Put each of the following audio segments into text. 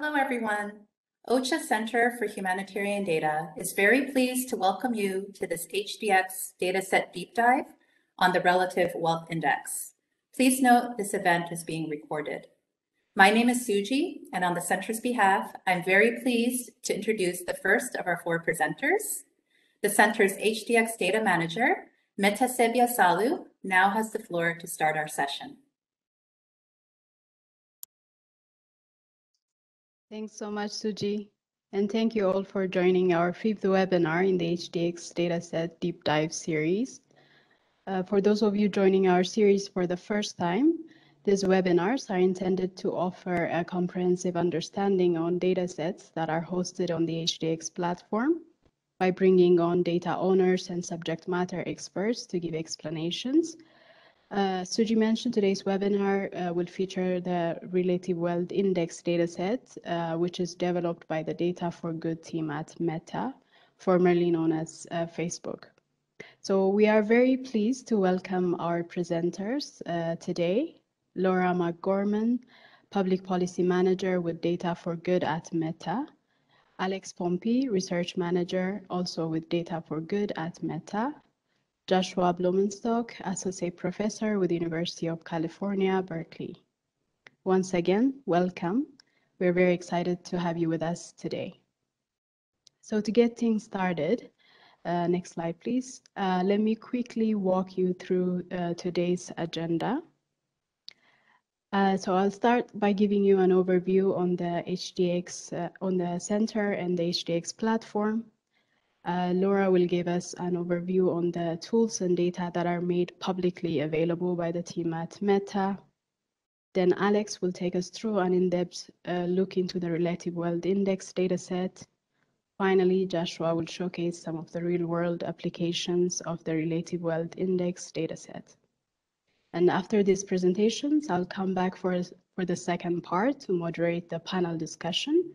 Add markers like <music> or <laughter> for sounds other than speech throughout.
Hello, everyone. OCHA Center for Humanitarian Data is very pleased to welcome you to this HDX dataset deep dive on the Relative Wealth Index. Please note this event is being recorded. My name is Suji, and on the center's behalf, I'm very pleased to introduce the first of our four presenters. The center's HDX data manager, Metasebia Salu, now has the floor to start our session. Thanks so much, Suji. And thank you all for joining our fifth webinar in the HDX Dataset Deep Dive series. Uh, for those of you joining our series for the first time, these webinars are intended to offer a comprehensive understanding on datasets that are hosted on the HDX platform by bringing on data owners and subject matter experts to give explanations uh, Suji mentioned today's webinar uh, will feature the Relative Wealth Index dataset, uh, which is developed by the Data for Good team at Meta, formerly known as uh, Facebook. So we are very pleased to welcome our presenters uh, today, Laura McGorman, Public Policy Manager with Data for Good at Meta, Alex Pompe, Research Manager, also with Data for Good at Meta, Joshua Blumenstock, Associate Professor with the University of California, Berkeley. Once again, welcome. We're very excited to have you with us today. So to get things started, uh, next slide, please. Uh, let me quickly walk you through uh, today's agenda. Uh, so I'll start by giving you an overview on the HDX, uh, on the center and the HDX platform. Uh, Laura will give us an overview on the tools and data that are made publicly available by the team at Meta. Then Alex will take us through an in-depth uh, look into the Relative Wealth Index dataset. Finally, Joshua will showcase some of the real-world applications of the Relative Wealth Index dataset. And after these presentations, I'll come back for, for the second part to moderate the panel discussion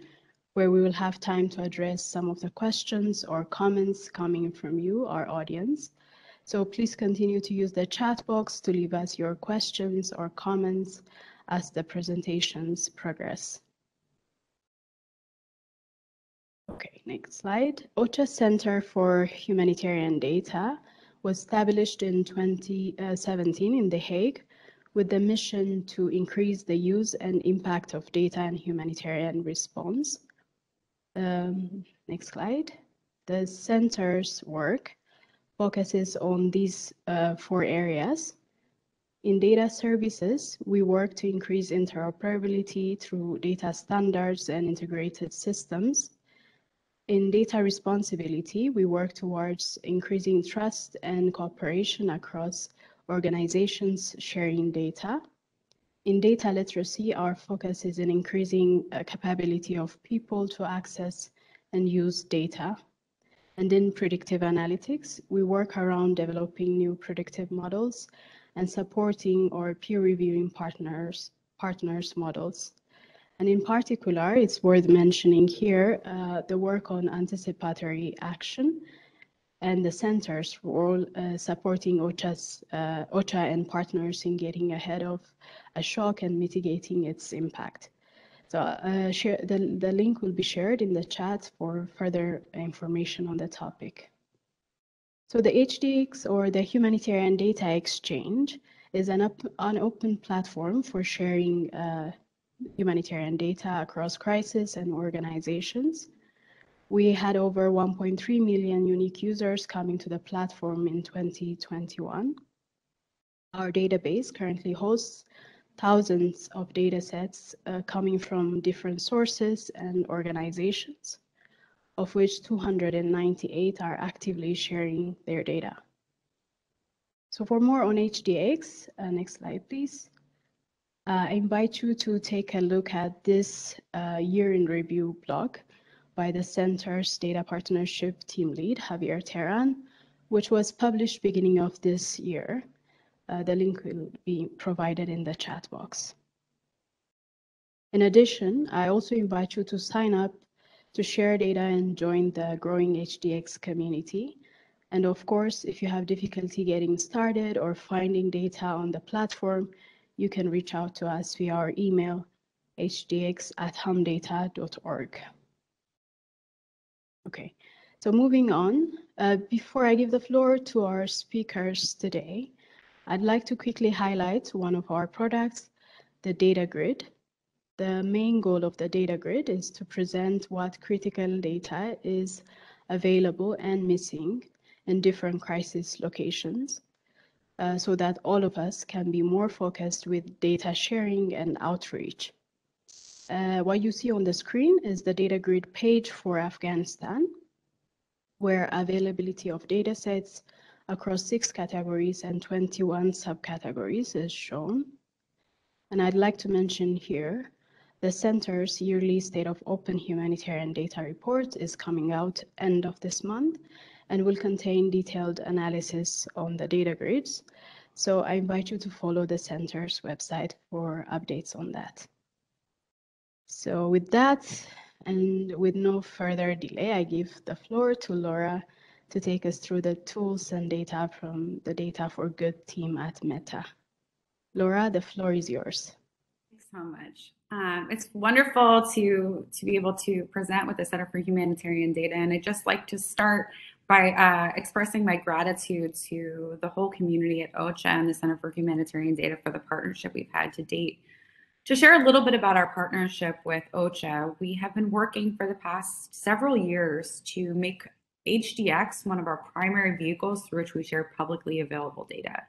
where we will have time to address some of the questions or comments coming from you, our audience. So please continue to use the chat box to leave us your questions or comments as the presentations progress. Okay, next slide. OCHA Center for Humanitarian Data was established in 2017 in The Hague with the mission to increase the use and impact of data and humanitarian response um, next slide. The center's work focuses on these uh, four areas. In data services, we work to increase interoperability through data standards and integrated systems. In data responsibility, we work towards increasing trust and cooperation across organizations sharing data. In data literacy, our focus is in increasing uh, capability of people to access and use data. And in predictive analytics, we work around developing new predictive models and supporting or peer reviewing partners, partners models. And in particular, it's worth mentioning here uh, the work on anticipatory action and the center's role uh, supporting OCHA's, uh, OCHA and partners in getting ahead of a shock and mitigating its impact. So uh, share, the, the link will be shared in the chat for further information on the topic. So the HDX or the Humanitarian Data Exchange is an, an open platform for sharing uh, humanitarian data across crises and organizations. We had over 1.3 million unique users coming to the platform in 2021. Our database currently hosts thousands of data sets uh, coming from different sources and organizations, of which 298 are actively sharing their data. So for more on HDX, uh, next slide, please. Uh, I invite you to take a look at this uh, year in review blog by the Center's Data Partnership Team Lead, Javier Teran, which was published beginning of this year. Uh, the link will be provided in the chat box. In addition, I also invite you to sign up to share data and join the growing HDX community. And of course, if you have difficulty getting started or finding data on the platform, you can reach out to us via our email hdx at humdata.org. Okay, so moving on, uh, before I give the floor to our speakers today, I'd like to quickly highlight one of our products, the data grid. The main goal of the data grid is to present what critical data is available and missing in different crisis locations uh, so that all of us can be more focused with data sharing and outreach. Uh, what you see on the screen is the data grid page for Afghanistan, where availability of data sets across six categories and 21 subcategories is shown. And I'd like to mention here, the center's yearly State of Open Humanitarian Data report is coming out end of this month and will contain detailed analysis on the data grids. So I invite you to follow the center's website for updates on that. So with that, and with no further delay, I give the floor to Laura to take us through the tools and data from the Data for Good team at Meta. Laura, the floor is yours. Thanks so much. Um, it's wonderful to to be able to present with the Center for Humanitarian Data, and I'd just like to start by uh, expressing my gratitude to the whole community at OCHA and the Center for Humanitarian Data for the partnership we've had to date. To share a little bit about our partnership with OCHA, we have been working for the past several years to make HDX one of our primary vehicles through which we share publicly available data.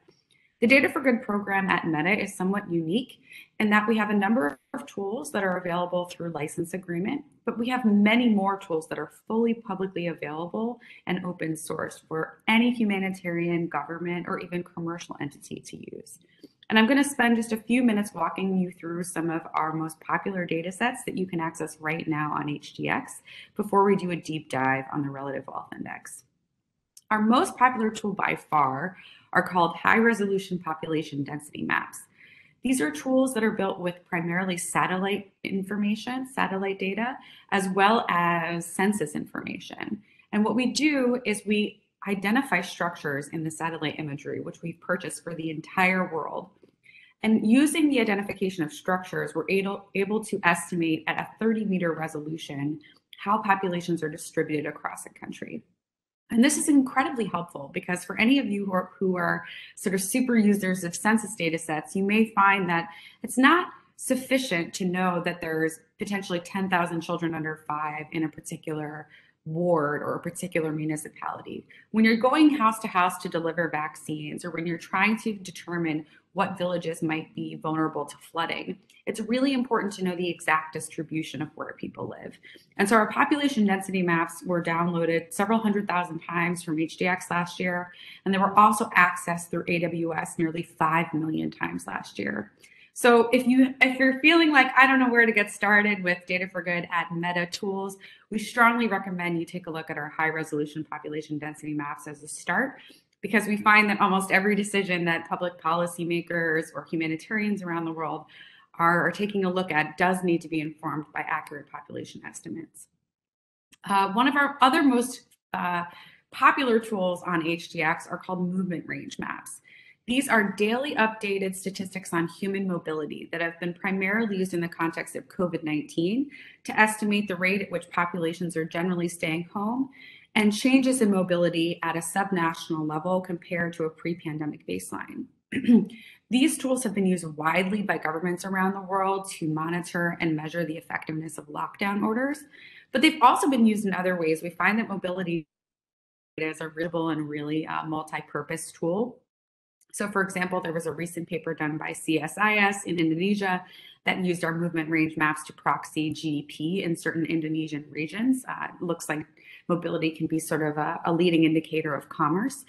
The Data for Good program at Meta is somewhat unique in that we have a number of tools that are available through license agreement, but we have many more tools that are fully publicly available and open source for any humanitarian, government, or even commercial entity to use. And I'm going to spend just a few minutes walking you through some of our most popular data sets that you can access right now on HDX before we do a deep dive on the Relative Wealth Index. Our most popular tool by far are called high resolution population density maps. These are tools that are built with primarily satellite information, satellite data, as well as census information. And what we do is we identify structures in the satellite imagery, which we've purchased for the entire world. And using the identification of structures, we're able, able to estimate at a 30 meter resolution how populations are distributed across a country. And this is incredibly helpful because for any of you who are, who are sort of super users of census data sets, you may find that it's not sufficient to know that there's potentially 10,000 children under five in a particular ward or a particular municipality. When you're going house to house to deliver vaccines or when you're trying to determine what villages might be vulnerable to flooding, it's really important to know the exact distribution of where people live. And so our population density maps were downloaded several hundred thousand times from HDX last year, and they were also accessed through AWS nearly 5 million times last year. So if you if you're feeling like I don't know where to get started with Data for Good at Meta Tools, we strongly recommend you take a look at our high resolution population density maps as a start because we find that almost every decision that public policymakers or humanitarians around the world are, are taking a look at does need to be informed by accurate population estimates. Uh, one of our other most uh, popular tools on HDX are called movement range maps. These are daily updated statistics on human mobility that have been primarily used in the context of COVID-19 to estimate the rate at which populations are generally staying home and changes in mobility at a subnational level compared to a pre-pandemic baseline. <clears throat> These tools have been used widely by governments around the world to monitor and measure the effectiveness of lockdown orders, but they've also been used in other ways. We find that mobility is a readable and really uh, multi-purpose tool so for example, there was a recent paper done by CSIS in Indonesia that used our movement range maps to proxy GDP in certain Indonesian regions. Uh, looks like mobility can be sort of a, a leading indicator of commerce.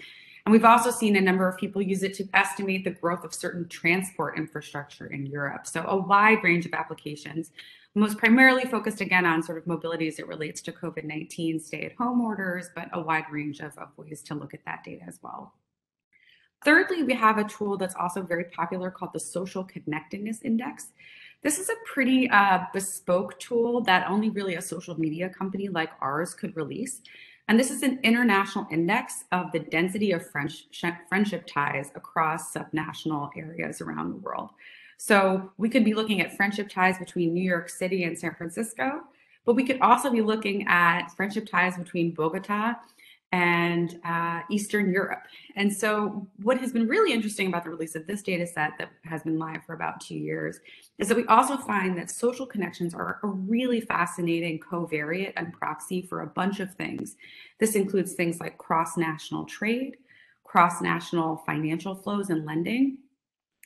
And we've also seen a number of people use it to estimate the growth of certain transport infrastructure in Europe. So a wide range of applications, most primarily focused again on sort of mobility as it relates to COVID-19 stay-at-home orders, but a wide range of, of ways to look at that data as well. Thirdly, we have a tool that's also very popular called the Social Connectedness Index. This is a pretty uh, bespoke tool that only really a social media company like ours could release. And this is an international index of the density of friendship ties across subnational areas around the world. So we could be looking at friendship ties between New York City and San Francisco, but we could also be looking at friendship ties between Bogota and uh, Eastern Europe. And so, what has been really interesting about the release of this data set that has been live for about two years is that we also find that social connections are a really fascinating covariate and proxy for a bunch of things. This includes things like cross national trade, cross national financial flows and lending,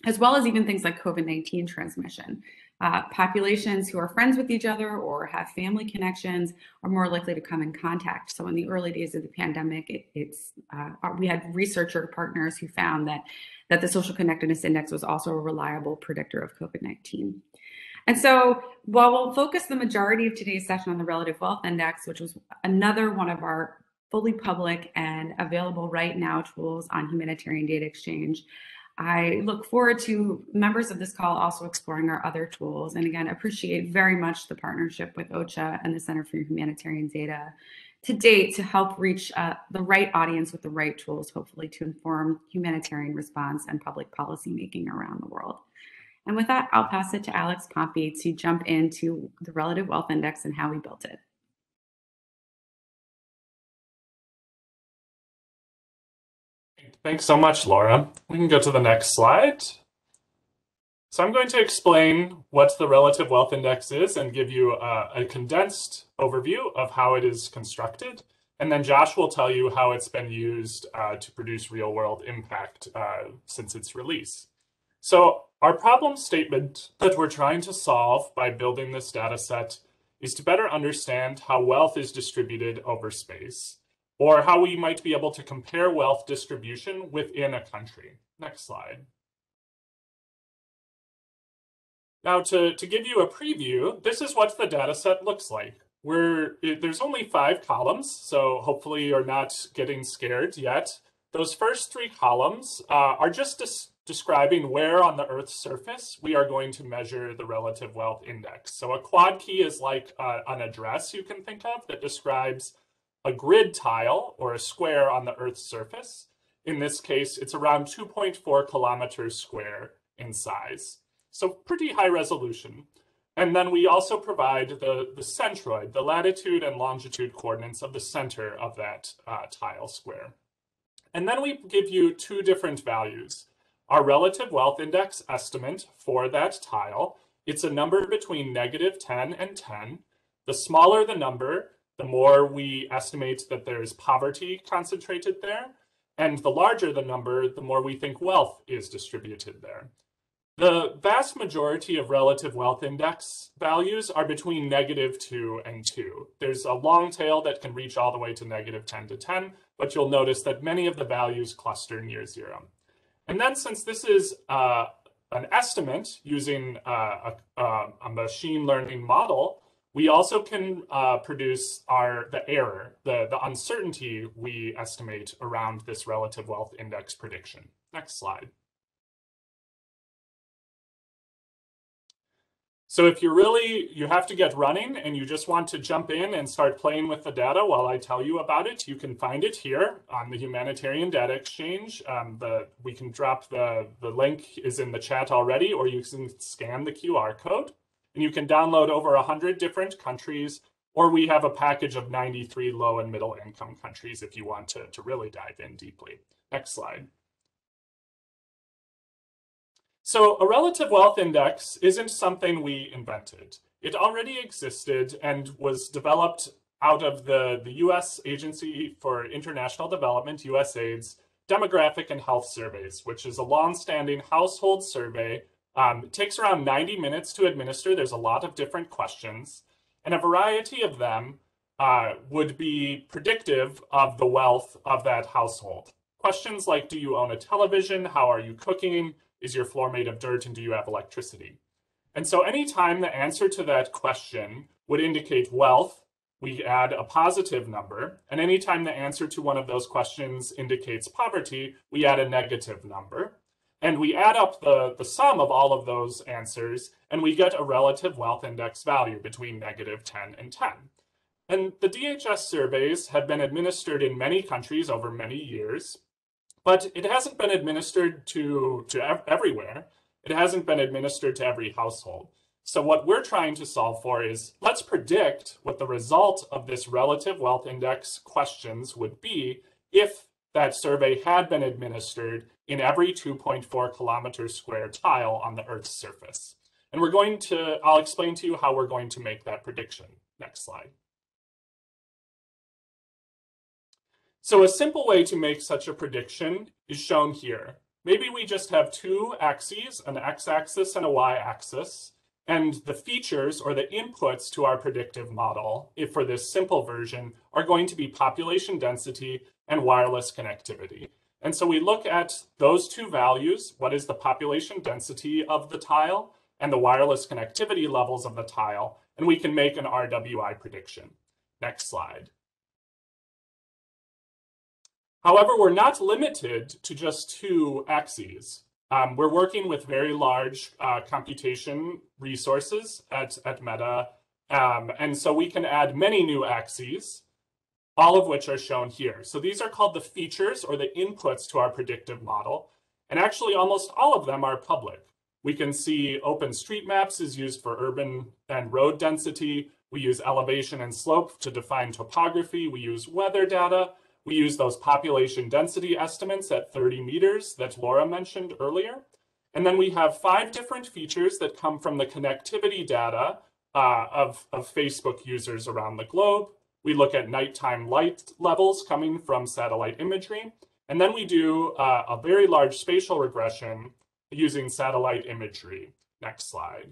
as well as even things like COVID 19 transmission. Uh, populations who are friends with each other or have family connections are more likely to come in contact. So in the early days of the pandemic, it, it's uh, we had researcher partners who found that that the social connectedness index was also a reliable predictor of COVID-19. And so while we'll focus the majority of today's session on the relative wealth index, which was another one of our fully public and available right now tools on humanitarian data exchange, I look forward to members of this call also exploring our other tools. And again, appreciate very much the partnership with OCHA and the Center for Humanitarian Data to date to help reach uh, the right audience with the right tools, hopefully to inform humanitarian response and public policy making around the world. And with that, I'll pass it to Alex Pompe to jump into the Relative Wealth Index and how we built it. Thanks so much, Laura. We can go to the next slide. So I'm going to explain what the relative wealth index is and give you a, a, condensed overview of how it is constructed. And then Josh will tell you how it's been used uh, to produce real world impact uh, since its release. So our problem statement that we're trying to solve by building this data set is to better understand how wealth is distributed over space or how we might be able to compare wealth distribution within a country. Next slide. Now, to, to give you a preview, this is what the data set looks like. Where there's only five columns, so hopefully you're not getting scared yet. Those first three columns uh, are just des describing where on the Earth's surface we are going to measure the relative wealth index. So a quad key is like uh, an address you can think of that describes a grid tile or a square on the Earth's surface. In this case, it's around 2.4 kilometers square in size. So pretty high resolution. And then we also provide the, the centroid, the latitude and longitude coordinates of the center of that uh, tile square. And then we give you two different values. Our relative wealth index estimate for that tile, it's a number between negative 10 and 10. The smaller the number, the more we estimate that there's poverty concentrated there. And the larger the number, the more we think wealth is distributed there. The vast majority of relative wealth index values are between negative 2 and 2. There's a long tail that can reach all the way to negative 10 to 10, but you'll notice that many of the values cluster near zero. And then since this is uh, an estimate using uh, a, a, machine learning model, we also can uh, produce our the error, the, the uncertainty we estimate around this relative wealth index prediction. Next slide. So if you really, you have to get running and you just want to jump in and start playing with the data while I tell you about it, you can find it here on the Humanitarian Data Exchange. Um, the, we can drop the, the link is in the chat already, or you can scan the QR code and you can download over 100 different countries, or we have a package of 93 low and middle income countries if you want to, to really dive in deeply. Next slide. So a relative wealth index isn't something we invented. It already existed and was developed out of the, the US Agency for International Development, USAID's Demographic and Health Surveys, which is a long-standing household survey um, it takes around 90 minutes to administer. There's a lot of different questions, and a variety of them uh, would be predictive of the wealth of that household. Questions like, do you own a television? How are you cooking? Is your floor made of dirt? And do you have electricity? And so anytime the answer to that question would indicate wealth, we add a positive number. And anytime the answer to one of those questions indicates poverty, we add a negative number. And we add up the, the sum of all of those answers, and we get a relative wealth index value between negative 10 and 10. And the DHS surveys have been administered in many countries over many years, but it hasn't been administered to, to ev everywhere. it hasn't been administered to every household. So what we're trying to solve for is let's predict what the result of this relative wealth index questions would be if that survey had been administered in every 2.4 kilometers square tile on the Earth's surface. And we're going to, I'll explain to you how we're going to make that prediction. Next slide. So a simple way to make such a prediction is shown here. Maybe we just have two axes, an x-axis and a y-axis, and the features or the inputs to our predictive model, if for this simple version, are going to be population density and wireless connectivity. And so we look at those two values, what is the population density of the tile and the wireless connectivity levels of the tile, and we can make an RWI prediction. Next slide. However, we're not limited to just two axes. Um, we're working with very large uh, computation resources at, at Meta. Um, and so we can add many new axes, all of which are shown here. So these are called the features or the inputs to our predictive model. And actually almost all of them are public. We can see OpenStreetMaps is used for urban and road density. We use elevation and slope to define topography. We use weather data. We use those population density estimates at 30 meters that Laura mentioned earlier. And then we have five different features that come from the connectivity data uh, of, of Facebook users around the globe. We look at nighttime light levels coming from satellite imagery. And then we do uh, a very large spatial regression using satellite imagery. Next slide.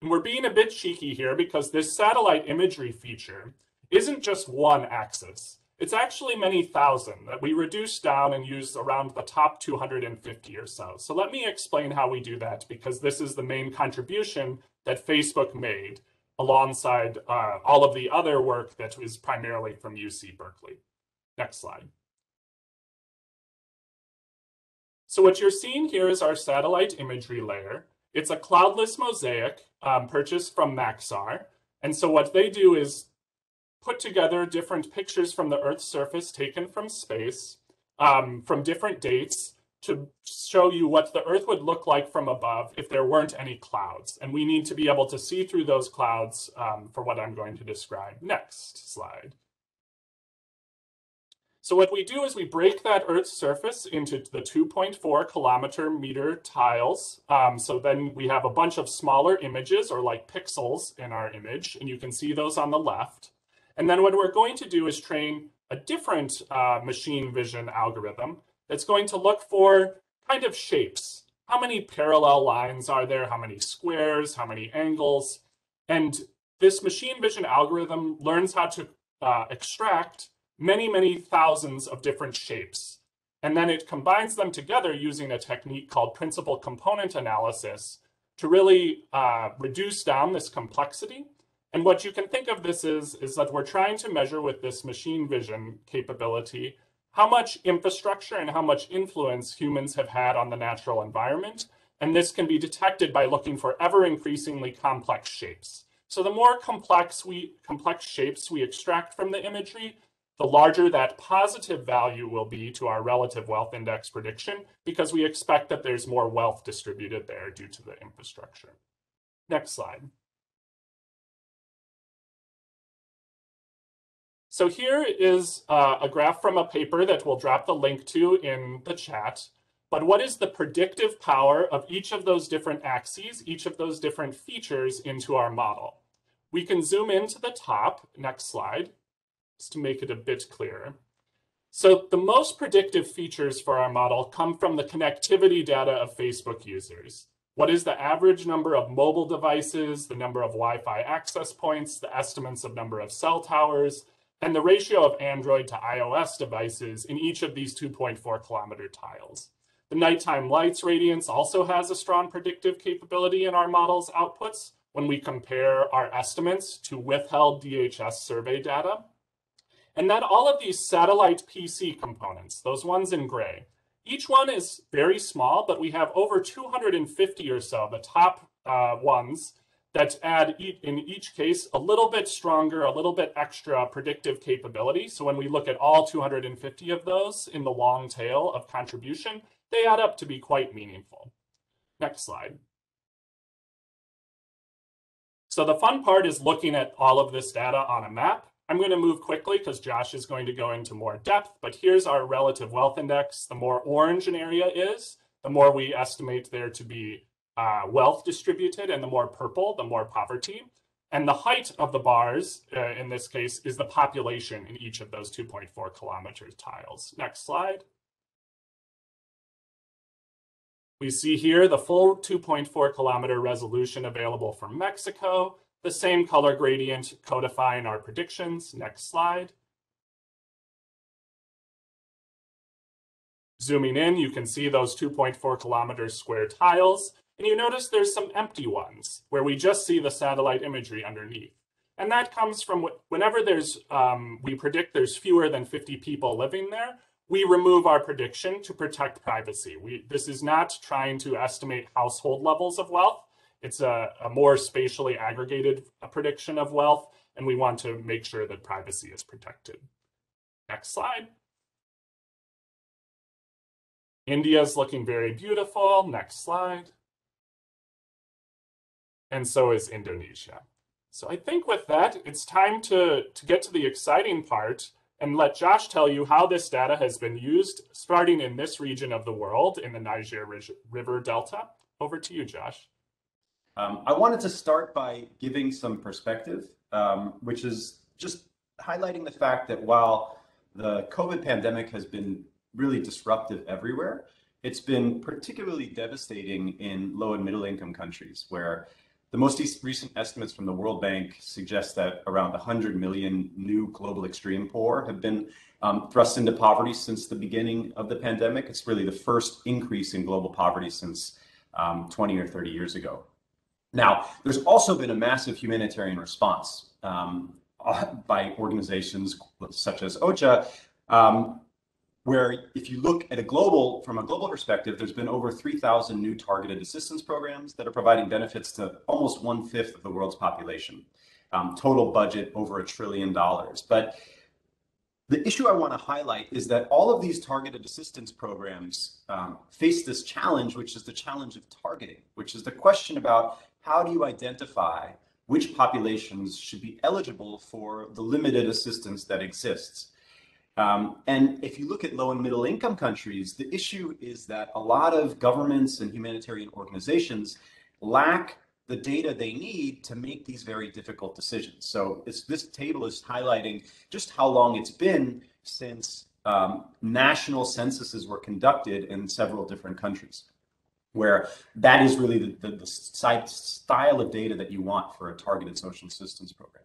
And we're being a bit cheeky here because this satellite imagery feature isn't just one axis. It's actually many thousand that we reduce down and use around the top 250 or so. So let me explain how we do that because this is the main contribution that Facebook made alongside uh, all of the other work that was primarily from UC Berkeley. Next slide. So what you're seeing here is our satellite imagery layer. It's a cloudless mosaic um, purchased from Maxar. And so what they do is put together different pictures from the Earth's surface taken from space um, from different dates to show you what the Earth would look like from above if there weren't any clouds. And we need to be able to see through those clouds um, for what I'm going to describe. Next slide. So what we do is we break that Earth's surface into the 2.4 kilometer meter tiles. Um, so then we have a bunch of smaller images or like pixels in our image, and you can see those on the left. And then what we're going to do is train a different uh, machine vision algorithm that's going to look for kind of shapes. How many parallel lines are there? How many squares? How many angles? And this machine vision algorithm learns how to uh, extract many, many thousands of different shapes. And then it combines them together using a technique called principal component analysis to really uh, reduce down this complexity and what you can think of this is, is that we're trying to measure with this machine vision capability how much infrastructure and how much influence humans have had on the natural environment. And this can be detected by looking for ever increasingly complex shapes. So the more complex we complex shapes we extract from the imagery, the larger that positive value will be to our relative wealth index prediction because we expect that there's more wealth distributed there due to the infrastructure. Next slide. So here is uh, a graph from a paper that we'll drop the link to in the chat. But what is the predictive power of each of those different axes, each of those different features into our model? We can zoom into the top, next slide, just to make it a bit clearer. So the most predictive features for our model come from the connectivity data of Facebook users. What is the average number of mobile devices, the number of Wi-Fi access points, the estimates of number of cell towers, and the ratio of Android to iOS devices in each of these 2.4 kilometer tiles. The nighttime lights radiance also has a strong predictive capability in our model's outputs when we compare our estimates to withheld DHS survey data. And then all of these satellite PC components, those ones in gray, each one is very small, but we have over 250 or so, the top uh, ones that add in each case a little bit stronger, a little bit extra predictive capability. So when we look at all 250 of those in the long tail of contribution, they add up to be quite meaningful. Next slide. So the fun part is looking at all of this data on a map. I'm going to move quickly because Josh is going to go into more depth, but here's our relative wealth index. The more orange an area is, the more we estimate there to be uh, wealth distributed, and the more purple, the more poverty. And the height of the bars, uh, in this case, is the population in each of those 2.4 kilometer tiles. Next slide. We see here the full 2.4 kilometer resolution available for Mexico, the same color gradient codifying our predictions. Next slide. Zooming in, you can see those 2.4 kilometers square tiles, and you notice there's some empty ones where we just see the satellite imagery underneath. And that comes from whenever there's, um, we predict there's fewer than 50 people living there, we remove our prediction to protect privacy. We, this is not trying to estimate household levels of wealth. It's a, a more spatially aggregated prediction of wealth, and we want to make sure that privacy is protected. Next slide. India's looking very beautiful. Next slide. And so is Indonesia. So I think with that, it's time to, to get to the exciting part and let Josh tell you how this data has been used starting in this region of the world in the Niger River Delta. Over to you, Josh. Um, I wanted to start by giving some perspective, um, which is just highlighting the fact that while the COVID pandemic has been really disruptive everywhere, it's been particularly devastating in low and middle income countries where the most recent estimates from the World Bank suggest that around 100 million new global extreme poor have been um, thrust into poverty since the beginning of the pandemic. It's really the first increase in global poverty since um, 20 or 30 years ago. Now, there's also been a massive humanitarian response um, by organizations such as OCHA, um, where if you look at a global, from a global perspective, there's been over 3,000 new targeted assistance programs that are providing benefits to almost one fifth of the world's population. Um, total budget over a trillion dollars. But the issue I want to highlight is that all of these targeted assistance programs um, face this challenge, which is the challenge of targeting, which is the question about how do you identify which populations should be eligible for the limited assistance that exists. Um, and if you look at low and middle income countries, the issue is that a lot of governments and humanitarian organizations lack the data they need to make these very difficult decisions. So this table is highlighting just how long it's been since um, national censuses were conducted in several different countries, where that is really the, the, the style of data that you want for a targeted social assistance program.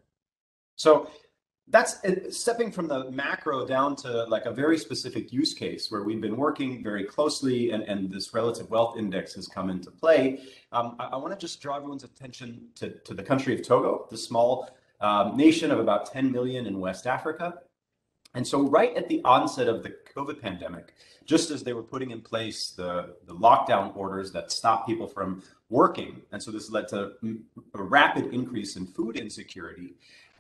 So that's stepping from the macro down to like a very specific use case where we've been working very closely and, and this relative wealth index has come into play. Um, I, I want to just draw everyone's attention to, to the country of Togo, the small um, nation of about 10 million in West Africa. And so right at the onset of the COVID pandemic, just as they were putting in place the, the lockdown orders that stopped people from working, and so this led to a rapid increase in food insecurity,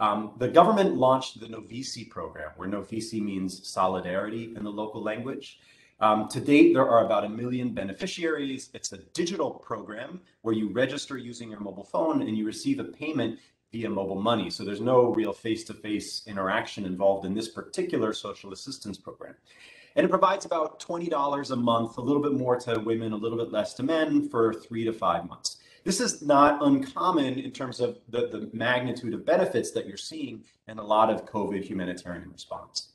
um, the government launched the Novisi program, where Novisi means solidarity in the local language. Um, to date, there are about a million beneficiaries. It's a digital program where you register using your mobile phone and you receive a payment via mobile money. So there's no real face-to-face interaction involved in this particular social assistance program. And it provides about $20 a month, a little bit more to women, a little bit less to men for three to five months. This is not uncommon in terms of the, the magnitude of benefits that you're seeing in a lot of COVID humanitarian response.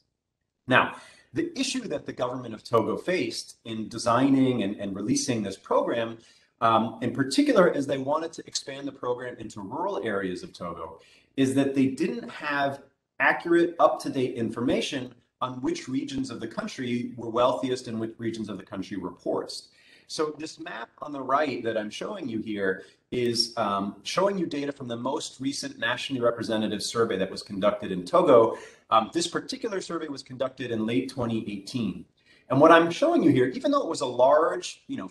Now, the issue that the government of Togo faced in designing and, and releasing this program, um, in particular, as they wanted to expand the program into rural areas of Togo, is that they didn't have accurate, up-to-date information on which regions of the country were wealthiest and which regions of the country were poorest. So this map on the right that I'm showing you here is um, showing you data from the most recent nationally representative survey that was conducted in Togo. Um, this particular survey was conducted in late 2018. And what I'm showing you here, even though it was a large, you know,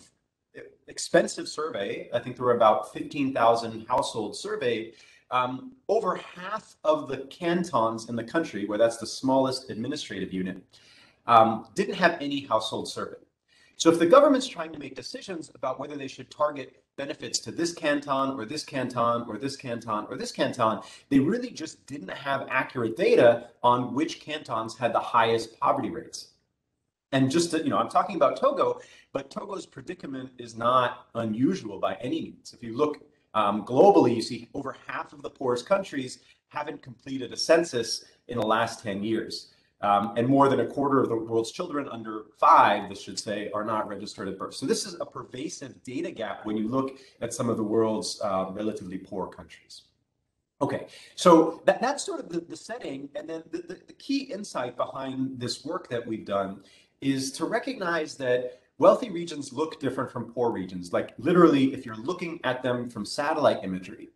expensive survey, I think there were about 15,000 households surveyed, um, over half of the cantons in the country, where that's the smallest administrative unit, um, didn't have any household survey. So if the government's trying to make decisions about whether they should target benefits to this canton or this canton or this canton or this canton, they really just didn't have accurate data on which cantons had the highest poverty rates. And just to, you know, I'm talking about Togo, but Togo's predicament is not unusual by any means. If you look um, globally, you see over half of the poorest countries haven't completed a census in the last 10 years. Um, and more than a quarter of the world's children under five, this should say, are not registered at birth. So this is a pervasive data gap when you look at some of the world's uh, relatively poor countries. Okay, so that, that's sort of the, the setting. And then the, the, the key insight behind this work that we've done is to recognize that wealthy regions look different from poor regions. Like literally, if you're looking at them from satellite imagery,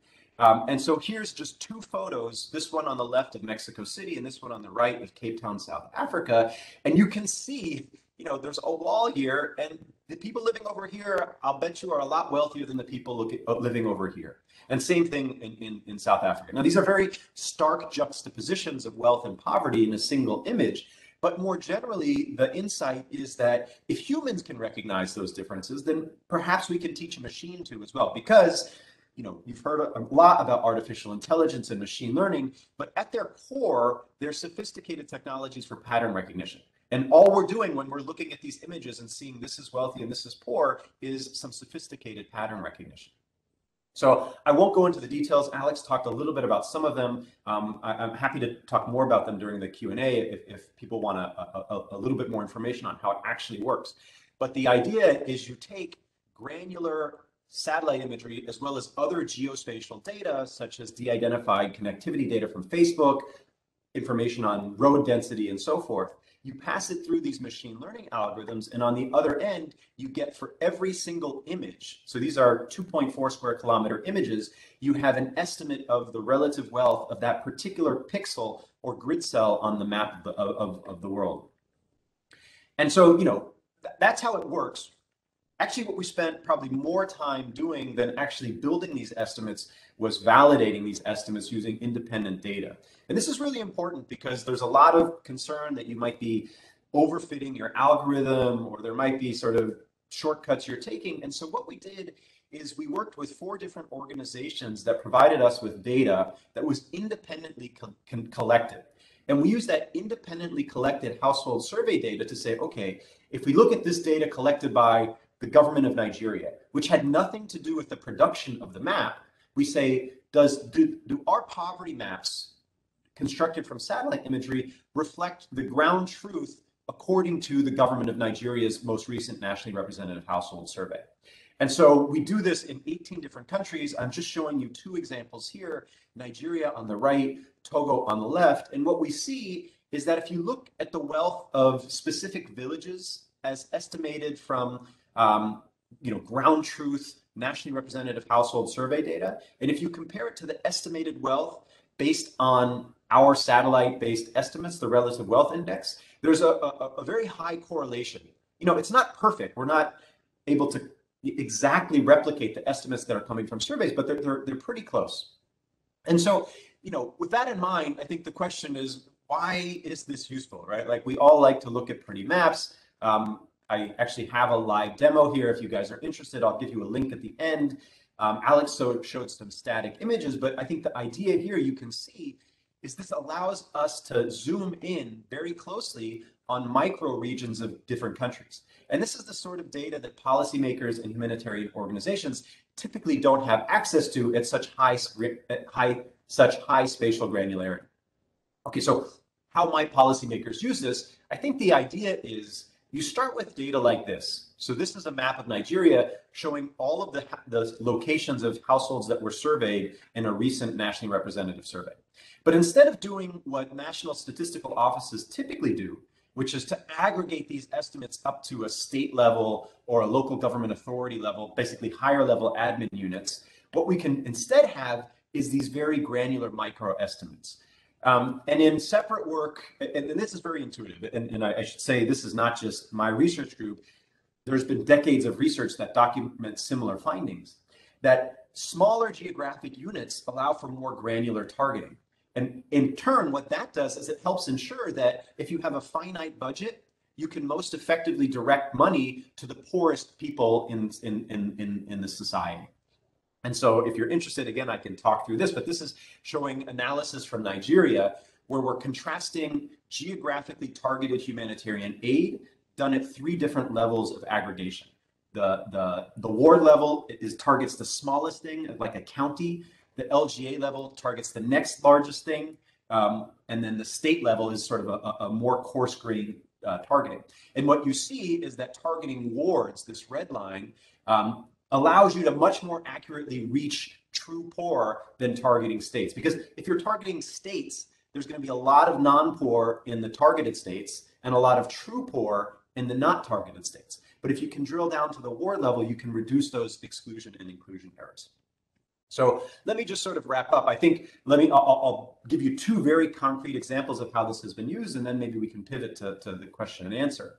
um, and so here's just two photos, this one on the left of Mexico City and this one on the right of Cape Town, South Africa. And you can see, you know, there's a wall here and the people living over here, I'll bet you are a lot wealthier than the people at, uh, living over here. And same thing in, in, in South Africa. Now, these are very stark juxtapositions of wealth and poverty in a single image. But more generally, the insight is that if humans can recognize those differences, then perhaps we can teach a machine to as well. Because you know, you've heard a, lot about artificial intelligence and machine learning, but at their core, they're sophisticated technologies for pattern recognition. And all we're doing when we're looking at these images and seeing this is wealthy and this is poor is some sophisticated pattern recognition. So I won't go into the details. Alex talked a little bit about some of them. Um, I, am happy to talk more about them during the Q&A if, if, people want a, a, a little bit more information on how it actually works. But the idea is you take granular satellite imagery, as well as other geospatial data, such as de-identified connectivity data from Facebook, information on road density and so forth. You pass it through these machine learning algorithms, and on the other end, you get for every single image, so these are 2.4 square kilometer images, you have an estimate of the relative wealth of that particular pixel or grid cell on the map of the, of, of the world. And so, you know, that's how it works actually what we spent probably more time doing than actually building these estimates was validating these estimates using independent data. And this is really important because there's a lot of concern that you might be overfitting your algorithm or there might be sort of shortcuts you're taking. And so what we did is we worked with four different organizations that provided us with data that was independently co collected. And we use that independently collected household survey data to say, okay, if we look at this data collected by the government of Nigeria, which had nothing to do with the production of the map. We say, does do, do our poverty maps constructed from satellite imagery reflect the ground truth according to the government of Nigeria's most recent nationally representative household survey? And so we do this in 18 different countries. I'm just showing you two examples here, Nigeria on the right, Togo on the left. And what we see is that if you look at the wealth of specific villages as estimated from um, you know, ground truth, nationally representative household survey data. And if you compare it to the estimated wealth based on our satellite-based estimates, the relative wealth index, there's a, a, a very high correlation. You know, it's not perfect. We're not able to exactly replicate the estimates that are coming from surveys, but they're, they're, they're pretty close. And so, you know, with that in mind, I think the question is, why is this useful, right? Like we all like to look at pretty maps. Um, I actually have a live demo here. If you guys are interested, I'll give you a link at the end. Um, Alex showed some static images, but I think the idea here you can see is this allows us to zoom in very closely on micro regions of different countries. And this is the sort of data that policymakers and humanitarian organizations typically don't have access to at such high, high, such high spatial granularity. Okay, so how might policymakers use this? I think the idea is you start with data like this. So this is a map of Nigeria showing all of the, the locations of households that were surveyed in a recent nationally representative survey. But instead of doing what national statistical offices typically do, which is to aggregate these estimates up to a state level or a local government authority level, basically higher level admin units, what we can instead have is these very granular micro estimates. Um, and in separate work, and, and, this is very intuitive, and, and I, I, should say this is not just my research group. There's been decades of research that document similar findings, that smaller geographic units allow for more granular targeting. And in turn, what that does is it helps ensure that if you have a finite budget, you can most effectively direct money to the poorest people in, in, in, in, in the society. And so if you're interested, again, I can talk through this, but this is showing analysis from Nigeria where we're contrasting geographically targeted humanitarian aid done at three different levels of aggregation. The, the, the ward level is targets the smallest thing, like a county. The LGA level targets the next largest thing. Um, and then the state level is sort of a, a more coarse grained uh, targeting. And what you see is that targeting wards, this red line, um, allows you to much more accurately reach true poor than targeting states. Because if you're targeting states, there's going to be a lot of non-poor in the targeted states and a lot of true poor in the not targeted states. But if you can drill down to the ward level, you can reduce those exclusion and inclusion errors. So let me just sort of wrap up. I think let me I'll, I'll, give you two very concrete examples of how this has been used, and then maybe we can pivot to, to the question and answer.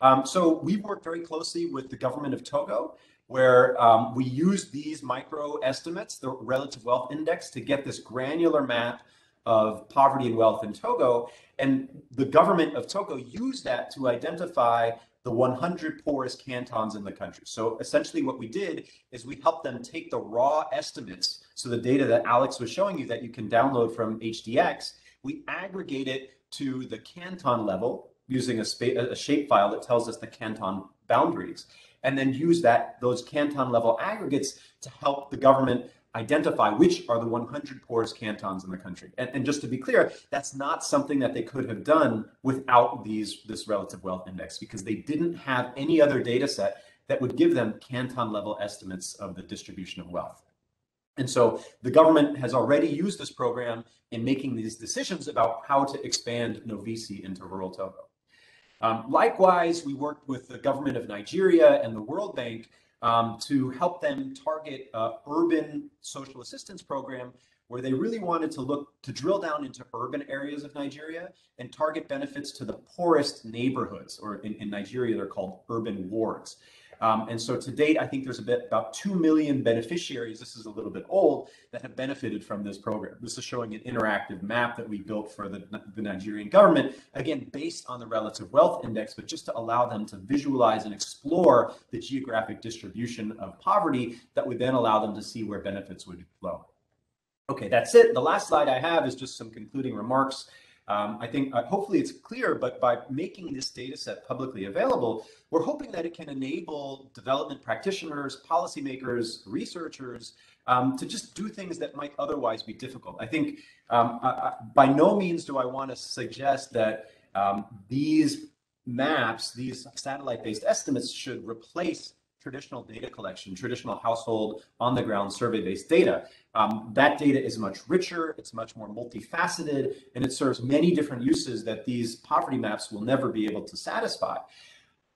Um, so we've worked very closely with the government of Togo, where um, we use these micro estimates, the relative wealth index, to get this granular map of poverty and wealth in Togo. And the government of Togo used that to identify the 100 poorest cantons in the country. So essentially what we did is we helped them take the raw estimates, so the data that Alex was showing you that you can download from HDX, we aggregate it to the canton level using a, a shape file that tells us the canton boundaries, and then use that those canton level aggregates to help the government identify which are the 100 poorest cantons in the country. And, and, just to be clear, that's not something that they could have done without these this relative wealth index because they didn't have any other data set that would give them canton level estimates of the distribution of wealth. And so the government has already used this program in making these decisions about how to expand Novissi into rural Togo. Um, likewise, we worked with the government of Nigeria and the World Bank um, to help them target urban social assistance program where they really wanted to look to drill down into urban areas of Nigeria and target benefits to the poorest neighborhoods, or in, in Nigeria, they're called urban wards. Um, and so to date, I think there's a bit about 2 million beneficiaries, this is a little bit old, that have benefited from this program. This is showing an interactive map that we built for the, the Nigerian government, again, based on the relative wealth index, but just to allow them to visualize and explore the geographic distribution of poverty that would then allow them to see where benefits would flow. Okay, that's it. The last slide I have is just some concluding remarks. Um, I think uh, hopefully it's clear, but by making this data set publicly available, we're hoping that it can enable development practitioners, policymakers, researchers um, to just do things that might otherwise be difficult. I think um, I, I, by no means do I want to suggest that um, these maps, these satellite-based estimates should replace traditional data collection, traditional household on the ground survey based data. Um, that data is much richer, it's much more multifaceted, and it serves many different uses that these poverty maps will never be able to satisfy.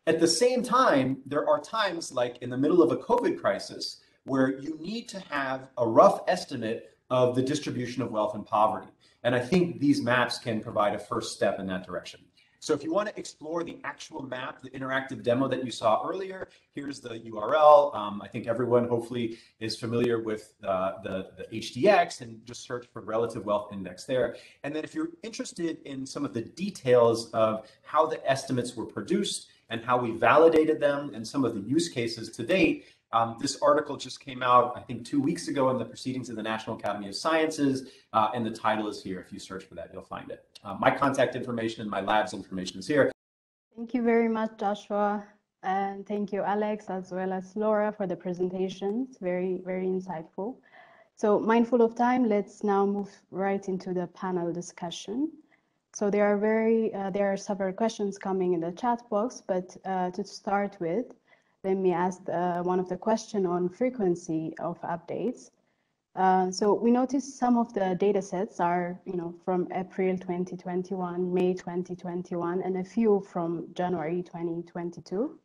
At the same time, there are times like in the middle of a COVID crisis where you need to have a rough estimate of the distribution of wealth and poverty. And I think these maps can provide a first step in that direction. So if you want to explore the actual map, the interactive demo that you saw earlier, here's the URL. Um, I think everyone hopefully is familiar with uh, the, the HDX and just search for relative wealth index there. And then if you're interested in some of the details of how the estimates were produced and how we validated them and some of the use cases to date, um, this article just came out, I think, two weeks ago in the Proceedings of the National Academy of Sciences, uh, and the title is here. If you search for that, you'll find it. Uh, my contact information and my lab's information is here. Thank you very much, Joshua. And thank you, Alex, as well as Laura for the presentations. Very, very insightful. So mindful of time, let's now move right into the panel discussion. So there are very, uh, there are several questions coming in the chat box, but uh, to start with, let me ask uh, one of the question on frequency of updates. Uh, so we noticed some of the data sets are, you know, from April 2021, May 2021, and a few from January 2022.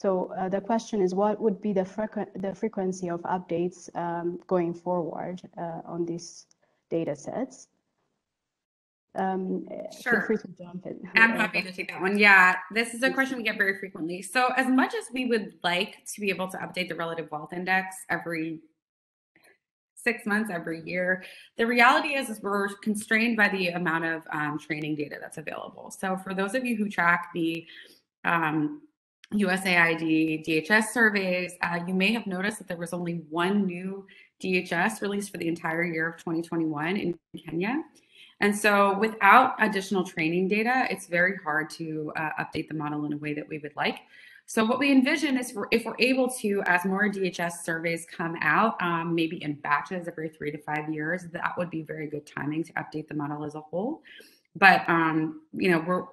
So uh, the question is, what would be the, frequ the frequency of updates um, going forward uh, on these data sets? Um, sure. Feel free to jump in. I'm happy to take that one. Yeah, this is a question we get very frequently. So as much as we would like to be able to update the relative wealth index every six months, every year, the reality is, is we're constrained by the amount of um, training data that's available. So for those of you who track the um, USAID DHS surveys, uh, you may have noticed that there was only one new DHS released for the entire year of 2021 in Kenya. And so without additional training data, it's very hard to uh, update the model in a way that we would like. So what we envision is for, if we're able to, as more DHS surveys come out, um, maybe in batches every three to five years, that would be very good timing to update the model as a whole but um, you know we're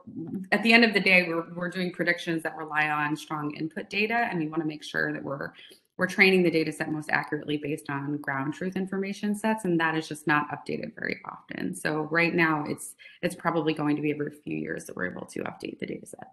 at the end of the day we're, we're doing predictions that rely on strong input data and we want to make sure that we're we're training the data set most accurately based on ground truth information sets and that is just not updated very often. So right now it's it's probably going to be every few years that we're able to update the data set.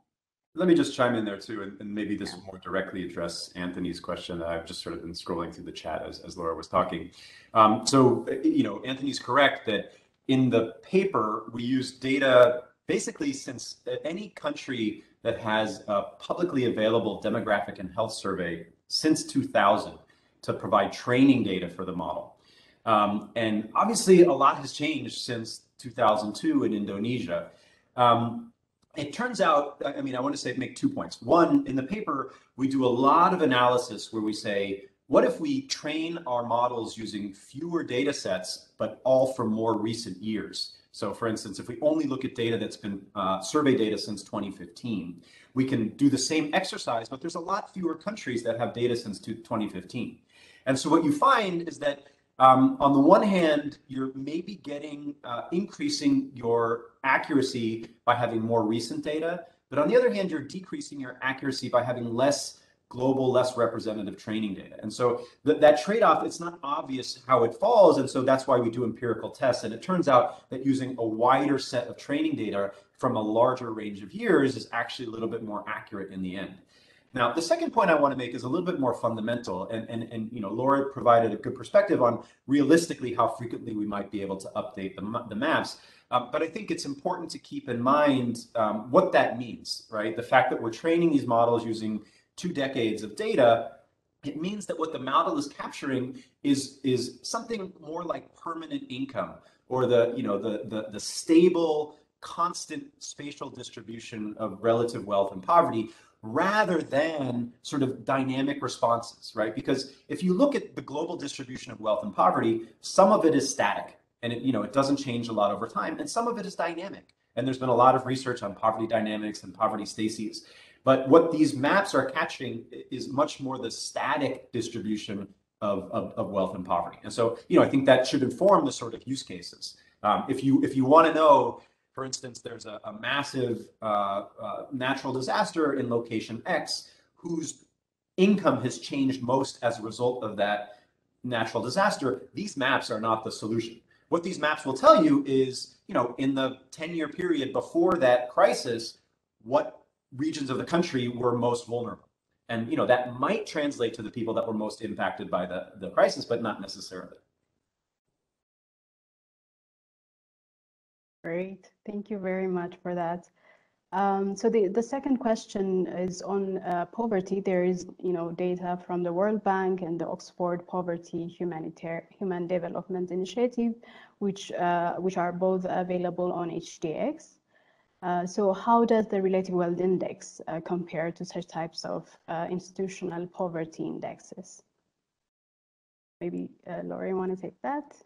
Let me just chime in there too and, and maybe this will more directly address anthony's question that i've just sort of been scrolling through the chat as, as laura was talking. Um, so you know anthony's correct that in the paper, we use data basically since any country that has a publicly available demographic and health survey since 2000 to provide training data for the model. Um, and obviously, a lot has changed since 2002 in Indonesia. Um, it turns out, I mean, I want to say make two points. One, in the paper, we do a lot of analysis where we say, what if we train our models using fewer data sets, but all from more recent years? So for instance, if we only look at data that's been uh, survey data since 2015, we can do the same exercise, but there's a lot fewer countries that have data since 2015. And so what you find is that um, on the one hand, you're maybe getting uh, increasing your accuracy by having more recent data, but on the other hand, you're decreasing your accuracy by having less global, less representative training data. And so th- that trade off, it's not obvious how it falls. And so that's why we do empirical tests. And it turns out that using a wider set of training data from a larger range of years is actually a little bit more accurate in the end. Now, the second point I want to make is a little bit more fundamental, and, and, and you know, Laura provided a good perspective on realistically how frequently we might be able to update the, the maps. Um, but I think it's important to keep in mind um, what that means, right? The fact that we're training these models using two decades of data, it means that what the model is capturing is is something more like permanent income or the you know the the, the stable constant spatial distribution of relative wealth and poverty rather than sort of dynamic responses right? Because if you look at the global distribution of wealth and poverty some of it is static and it you know it doesn't change a lot over time and some of it is dynamic. And there's been a lot of research on poverty dynamics and poverty stases but what these maps are catching is much more the static distribution of, of, of wealth and poverty. And so, you know, I think that should inform the sort of use cases. Um, if you if you want to know, for instance, there's a, a massive uh, uh, natural disaster in location X whose income has changed most as a result of that natural disaster, these maps are not the solution. What these maps will tell you is, you know, in the 10 year period before that crisis, what regions of the country were most vulnerable. And you know that might translate to the people that were most impacted by the, the crisis, but not necessarily. Great, thank you very much for that. Um, so the, the second question is on uh, poverty. There is, you know, data from the World Bank and the Oxford Poverty Humanitarian Human Development Initiative, which uh, which are both available on HDX. Uh, so how does the relative wealth index uh, compare to such types of uh, institutional poverty indexes? Maybe uh, Laurie, want to take that?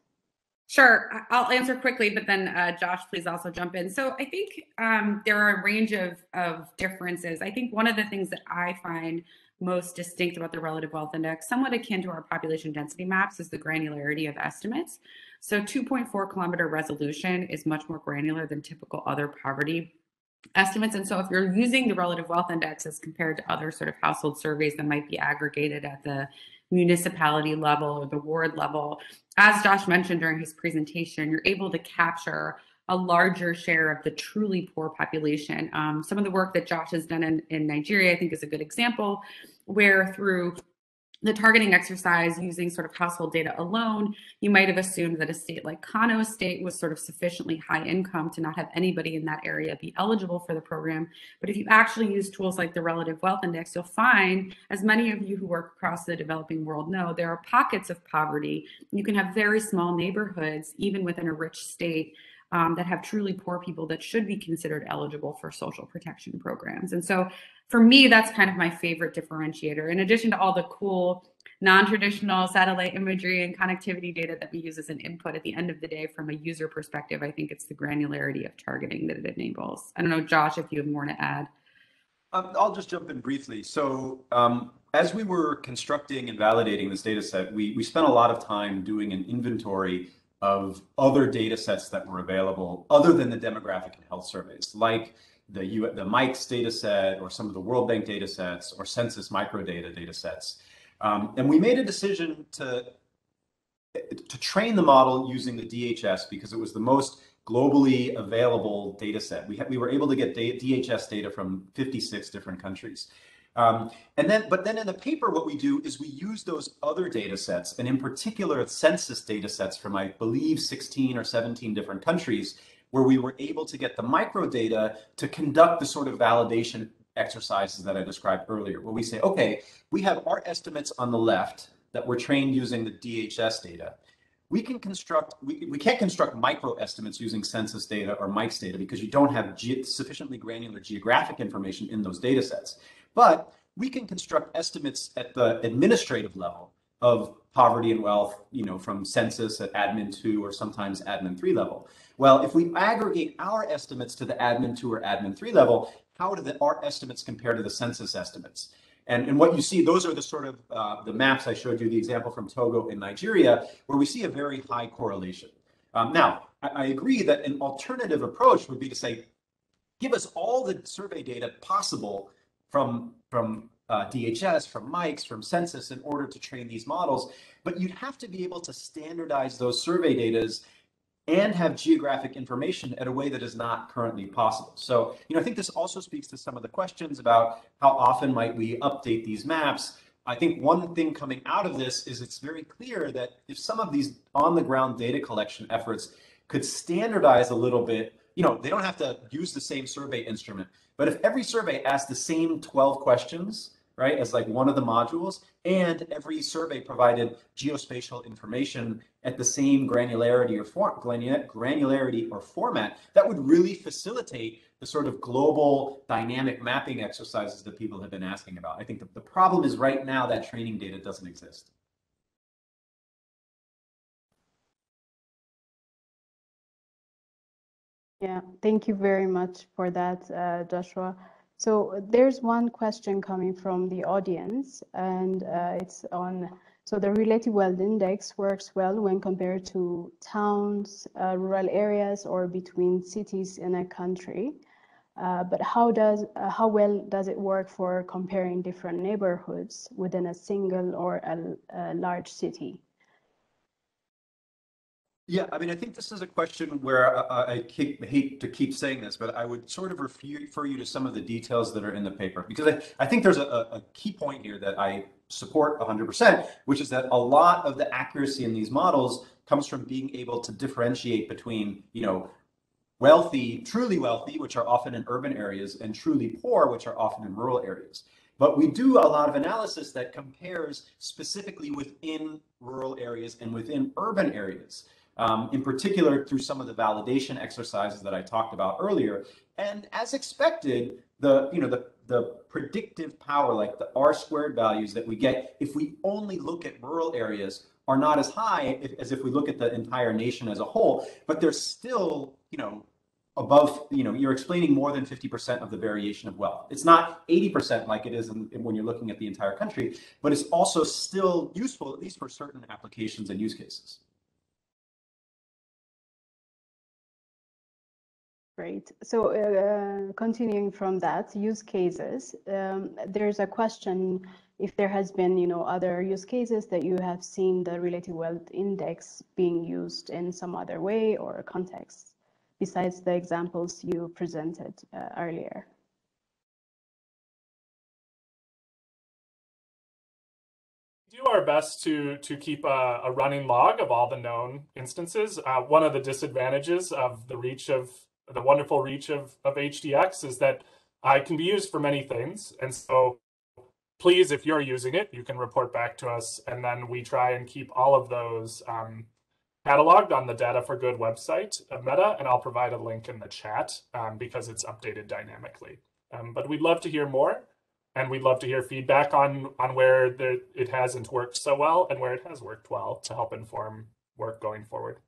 Sure, I'll answer quickly, but then uh, Josh, please also jump in. So I think um, there are a range of, of differences. I think one of the things that I find most distinct about the relative wealth index, somewhat akin to our population density maps, is the granularity of estimates. So 2.4 kilometer resolution is much more granular than typical other poverty estimates. And so if you're using the relative wealth index as compared to other sort of household surveys that might be aggregated at the municipality level or the ward level, as Josh mentioned during his presentation, you're able to capture a larger share of the truly poor population. Um, some of the work that Josh has done in, in Nigeria, I think, is a good example, where through the targeting exercise using sort of household data alone, you might have assumed that a state like Kano State was sort of sufficiently high income to not have anybody in that area be eligible for the program. But if you actually use tools like the Relative Wealth Index, you'll find, as many of you who work across the developing world know, there are pockets of poverty. You can have very small neighborhoods, even within a rich state, um, that have truly poor people that should be considered eligible for social protection programs. And so for me, that's kind of my favorite differentiator. In addition to all the cool non-traditional satellite imagery and connectivity data that we use as an input at the end of the day from a user perspective, I think it's the granularity of targeting that it enables. I don't know, Josh, if you have more to add. Um, I'll just jump in briefly. So um, as we were constructing and validating this data set, we, we spent a lot of time doing an inventory of other data sets that were available other than the demographic and health surveys, like the, U, the MICS data set or some of the World Bank data sets or census microdata data sets. Um, and we made a decision to, to train the model using the DHS because it was the most globally available data set. We, had, we were able to get DHS data from 56 different countries. Um, and then, but then in the paper, what we do is we use those other data sets, and in particular, census data sets from, I believe, 16 or 17 different countries, where we were able to get the micro data to conduct the sort of validation exercises that I described earlier, where we say, okay, we have our estimates on the left that were trained using the DHS data. We can construct, we, we can't construct micro estimates using census data or MICS data because you don't have sufficiently granular geographic information in those data sets. But we can construct estimates at the administrative level of poverty and wealth, you know, from census at admin two or sometimes admin three level. Well, if we aggregate our estimates to the admin two or admin three level, how do the, our estimates compare to the census estimates? And, and what you see, those are the sort of uh, the maps I showed you, the example from Togo in Nigeria, where we see a very high correlation. Um, now, I, I agree that an alternative approach would be to say, give us all the survey data possible from, from uh, DHS, from MICS, from census in order to train these models. But you'd have to be able to standardize those survey data and have geographic information at a way that is not currently possible. So, you know, I think this also speaks to some of the questions about how often might we update these maps. I think one thing coming out of this is it's very clear that if some of these on the ground data collection efforts could standardize a little bit, you know, they don't have to use the same survey instrument, but if every survey asks the same 12 questions, right, as like one of the modules, and every survey provided geospatial information at the same granularity or form, granularity or format, that would really facilitate the sort of global dynamic mapping exercises that people have been asking about. I think the, the problem is right now that training data doesn't exist. Yeah, thank you very much for that, uh, Joshua. So there's one question coming from the audience, and uh, it's on, so the relative wealth index works well when compared to towns, uh, rural areas, or between cities in a country. Uh, but how does uh, how well does it work for comparing different neighborhoods within a single or a, a large city? Yeah, I mean, I think this is a question where I, I keep, hate to keep saying this, but I would sort of refer you to some of the details that are in the paper because I, I think there's a, a key point here that I support 100%, which is that a lot of the accuracy in these models comes from being able to differentiate between, you know, wealthy, truly wealthy, which are often in urban areas, and truly poor, which are often in rural areas. But we do a lot of analysis that compares specifically within rural areas and within urban areas um, in particular through some of the validation exercises that I talked about earlier. And as expected, the you know the the predictive power, like the R squared values that we get if we only look at rural areas, are not as high as if we look at the entire nation as a whole. But they're still you know above you know you're explaining more than 50% of the variation of wealth it's not 80% like it is in, when you're looking at the entire country but it's also still useful at least for certain applications and use cases Great. So uh, continuing from that, use cases, um, there's a question if there has been, you know, other use cases that you have seen the relative wealth index being used in some other way or context besides the examples you presented uh, earlier. do our best to to keep a, a, running log of all the known instances. Uh, one of the disadvantages of the reach of the wonderful reach of, of HDX is that it can be used for many things. And so please, if you're using it, you can report back to us. And then we try and keep all of those um, cataloged on the Data for Good website of Meta, and I'll provide a link in the chat um, because it's updated dynamically. Um, but we'd love to hear more, and we'd love to hear feedback on on where the, it hasn't worked so well and where it has worked well to help inform work going forward.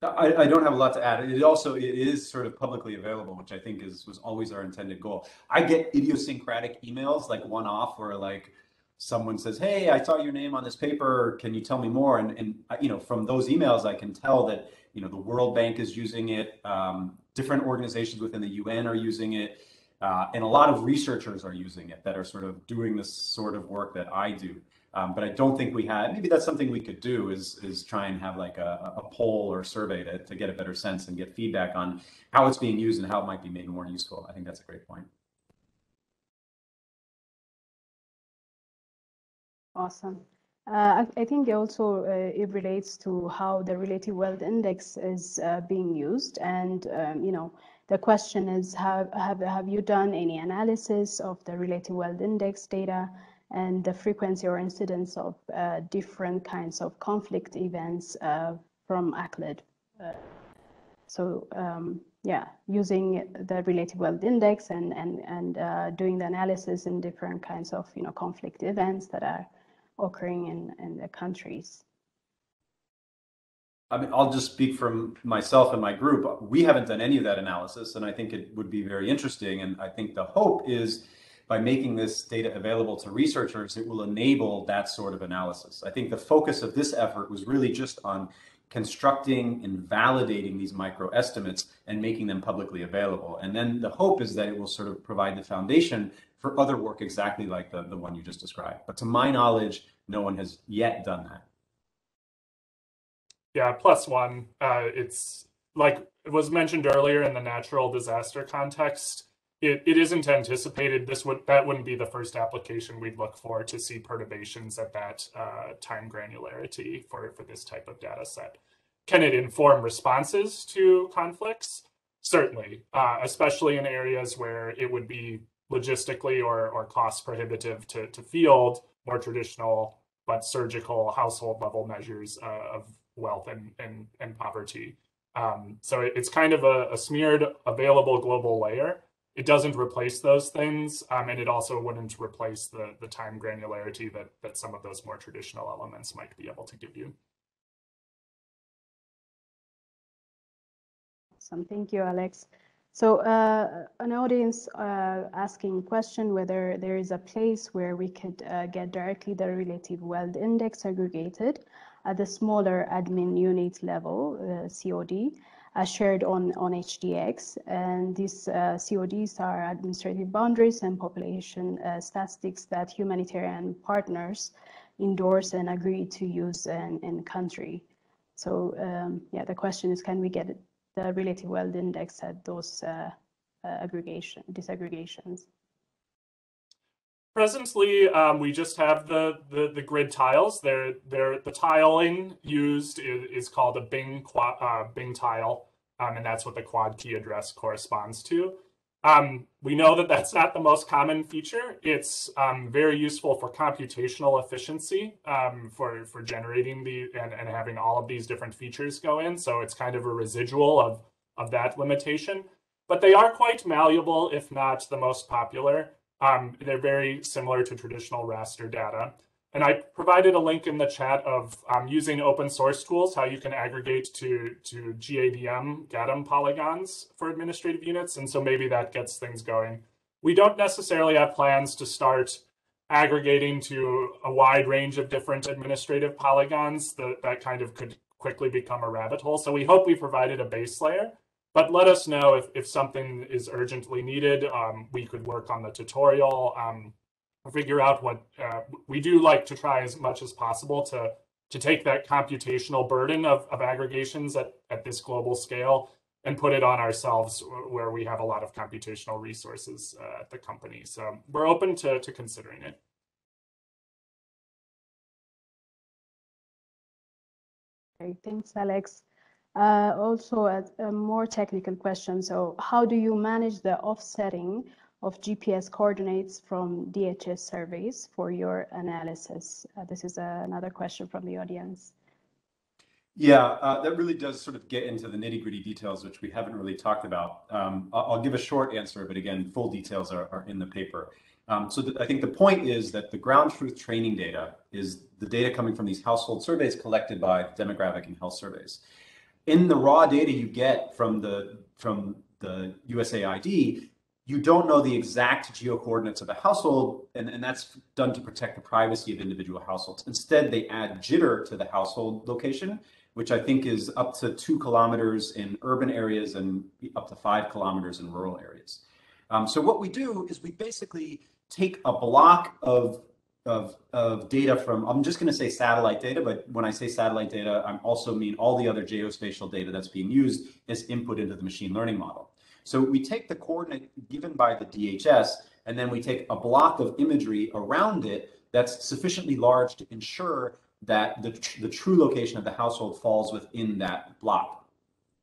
I, I, don't have a lot to add. It also it is sort of publicly available, which I think is was always our intended goal. I get idiosyncratic emails like one off where like someone says, "Hey, I saw your name on this paper. Can you tell me more?" And and you know from those emails, I can tell that you know the World Bank is using it. Um, different organizations within the UN are using it, uh, and a lot of researchers are using it that are sort of doing this sort of work that I do. Um, but I don't think we had. Maybe that's something we could do is is try and have like a, a poll or survey to, to get a better sense and get feedback on how it's being used and how it might be made more useful. I think that's a great point. Awesome. Uh, I, I, think also uh, it relates to how the relative wealth index is uh, being used, and um, you know the question is have have have you done any analysis of the relative wealth index data? And the frequency or incidence of uh, different kinds of conflict events uh, from ACLED. Uh, so um, yeah, using the relative wealth index and and and uh, doing the analysis in different kinds of you know conflict events that are occurring in in the countries. I mean, I'll just speak from myself and my group. We haven't done any of that analysis, and I think it would be very interesting. And I think the hope is by making this data available to researchers, it will enable that sort of analysis. I think the focus of this effort was really just on constructing and validating these micro estimates and making them publicly available. And then the hope is that it will sort of provide the foundation for other work exactly like the, the one you just described. But to my knowledge, no one has yet done that. Yeah, plus one. Uh, it's like it was mentioned earlier in the natural disaster context it, it isn't anticipated this would that wouldn't be the first application we'd look for to see perturbations at that uh, time granularity for for this type of data set. Can it inform responses to conflicts? Certainly uh, especially in areas where it would be logistically or, or cost prohibitive to, to field more traditional but surgical household level measures uh, of wealth and, and, and poverty. Um, so it, it's kind of a, a smeared available global layer it doesn't replace those things, um, and it also wouldn't replace the the time granularity that that some of those more traditional elements might be able to give you. Awesome, thank you, Alex. So uh, an audience uh, asking question whether there is a place where we could uh, get directly the relative wealth index aggregated at the smaller admin unit level, uh, COD, shared on, on HDX. And these uh, CODs are administrative boundaries and population uh, statistics that humanitarian partners endorse and agree to use in, in country. So um, yeah, the question is, can we get the relative wealth index at those uh, uh, aggregation, disaggregations? Presently, um, we just have the, the, the grid tiles. They're, they're, the tiling used is, is called a Bing, uh, Bing tile, um, and that's what the quad key address corresponds to. Um, we know that that's not the most common feature. It's um, very useful for computational efficiency um, for, for generating the and, and having all of these different features go in. So it's kind of a residual of, of that limitation. But they are quite malleable, if not the most popular. Um, they're very similar to traditional raster data. And I provided a link in the chat of um, using open source tools, how you can aggregate to, to GADM, GADM polygons for administrative units. And so maybe that gets things going. We don't necessarily have plans to start aggregating to a wide range of different administrative polygons that, that kind of could quickly become a rabbit hole. So we hope we provided a base layer but let us know if, if something is urgently needed. Um, we could work on the tutorial, um, figure out what uh, we do like to try as much as possible to to take that computational burden of, of aggregations at, at this global scale and put it on ourselves where we have a lot of computational resources uh, at the company. So we're open to, to considering it. Thanks, Alex. Uh, also, a, a, more technical question. So how do you manage the offsetting of GPS coordinates from DHS surveys for your analysis? Uh, this is uh, another question from the audience. Yeah, uh, that really does sort of get into the nitty gritty details, which we haven't really talked about. Um, I'll, give a short answer, but again, full details are, are in the paper. Um, so I think the point is that the ground truth training data is the data coming from these household surveys collected by demographic and health surveys. In the raw data you get from the from the USAID, you don't know the exact geocoordinates of a household, and, and that's done to protect the privacy of individual households. Instead, they add jitter to the household location, which I think is up to two kilometers in urban areas and up to five kilometers in rural areas. Um, so what we do is we basically take a block of of, of data from, I'm just going to say satellite data, but when I say satellite data, I also mean all the other geospatial data that's being used as input into the machine learning model. So we take the coordinate given by the DHS, and then we take a block of imagery around it that's sufficiently large to ensure that the, the true location of the household falls within that block.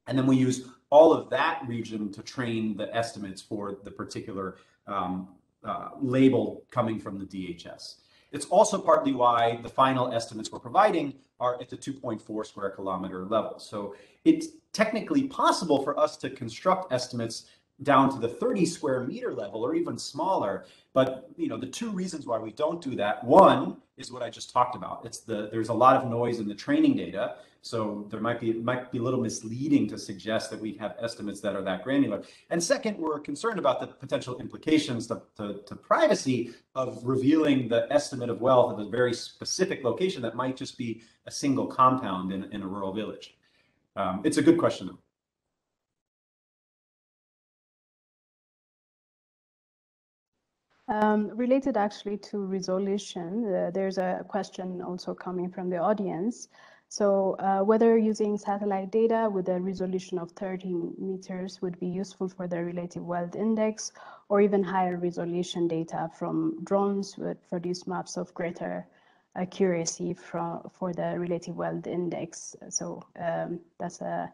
And then we use all of that region to train the estimates for the particular um, uh, label coming from the DHS. It's also partly why the final estimates we're providing are at the 2.4 square kilometer level. So it's technically possible for us to construct estimates down to the 30 square meter level or even smaller. But you know, the two reasons why we don't do that, one is what I just talked about. It's the there's a lot of noise in the training data. So there might be it might be a little misleading to suggest that we have estimates that are that granular. And second, we're concerned about the potential implications to, to, to privacy of revealing the estimate of wealth of a very specific location that might just be a single compound in, in a rural village. Um, it's a good question though. Um, related actually to resolution, uh, there's a question also coming from the audience. So uh, whether using satellite data with a resolution of 30 meters would be useful for the relative wealth index or even higher resolution data from drones would produce maps of greater accuracy for the relative wealth index. So um, that's a,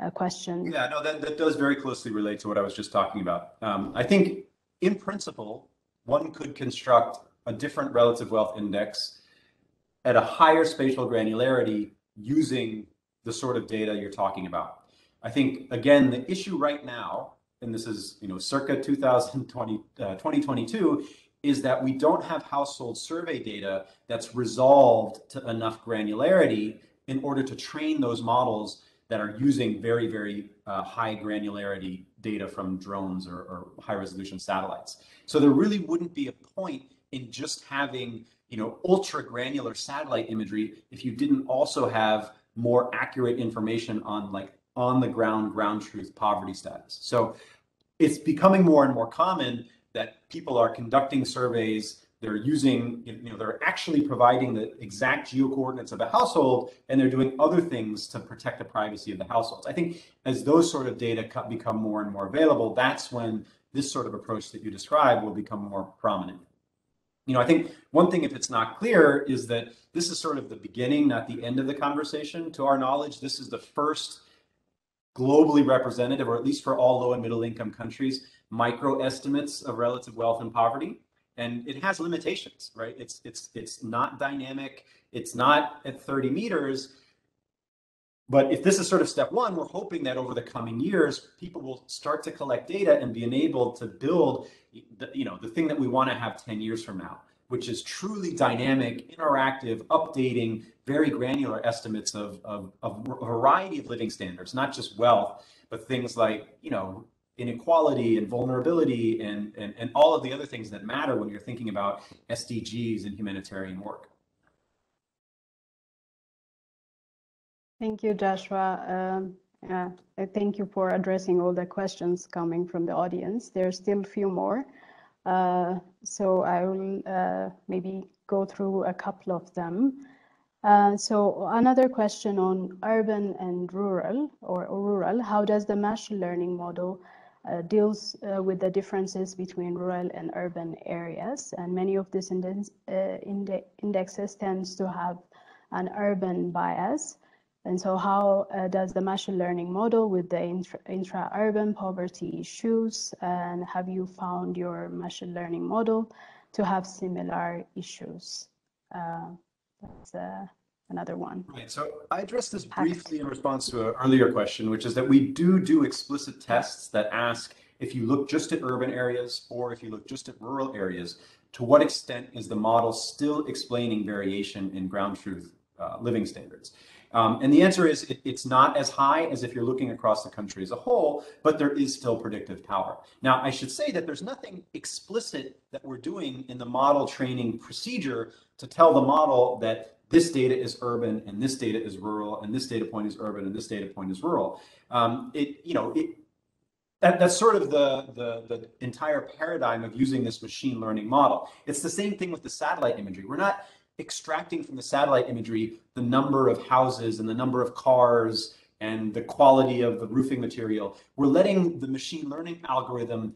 a, question. Yeah, no, that, that does very closely relate to what I was just talking about. Um, I think in principle, one could construct a different relative wealth index at a higher spatial granularity using the sort of data you're talking about. I think, again, the issue right now, and this is, you know, circa 2020, uh, 2022, is that we don't have household survey data that's resolved to enough granularity in order to train those models that are using very, very uh, high granularity data from drones or, or, high resolution satellites. So there really wouldn't be a point in just having, you know, ultra granular satellite imagery if you didn't also have more accurate information on like on the ground ground truth poverty status. So it's becoming more and more common that people are conducting surveys they're using, you know, they're actually providing the exact geo-coordinates of a household, and they're doing other things to protect the privacy of the households. I think as those sort of data become more and more available, that's when this sort of approach that you describe will become more prominent. You know, I think one thing, if it's not clear, is that this is sort of the beginning, not the end of the conversation. To our knowledge, this is the first globally representative, or at least for all low and middle income countries, micro estimates of relative wealth and poverty and it has limitations, right? It's it's it's not dynamic. It's not at 30 meters. But if this is sort of step one, we're hoping that over the coming years, people will start to collect data and be enabled to build, the, you know, the thing that we want to have 10 years from now, which is truly dynamic, interactive, updating, very granular estimates of, of, of a variety of living standards, not just wealth, but things like, you know, inequality and vulnerability and, and, and all of the other things that matter when you're thinking about SDGs and humanitarian work. Thank you, Joshua. Um, uh, thank you for addressing all the questions coming from the audience. There are still a few more. Uh, so I will uh, maybe go through a couple of them. Uh, so another question on urban and rural or, or, rural, how does the machine learning model uh, deals uh, with the differences between rural and urban areas. And many of these index, uh, indexes tends to have an urban bias. And so how uh, does the machine learning model with the intra-urban poverty issues and have you found your machine learning model to have similar issues? Uh, that's a another one. Right. So I addressed this briefly in response to an earlier question, which is that we do do explicit tests that ask if you look just at urban areas or if you look just at rural areas, to what extent is the model still explaining variation in ground truth uh, living standards? Um, and the answer is it, it's not as high as if you're looking across the country as a whole, but there is still predictive power. Now, I should say that there's nothing explicit that we're doing in the model training procedure to tell the model that this data is urban and this data is rural and this data point is urban and this data point is rural. Um, it, you know, it, that, that's sort of the, the, the entire paradigm of using this machine learning model. It's the same thing with the satellite imagery. We're not extracting from the satellite imagery the number of houses and the number of cars and the quality of the roofing material. We're letting the machine learning algorithm